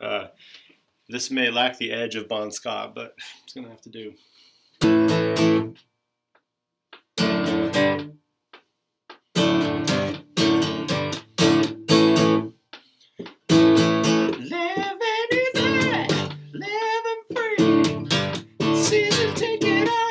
Uh, this may lack the edge of Bon Scott, but it's going to have to do. Living easy, living free, season ticket out.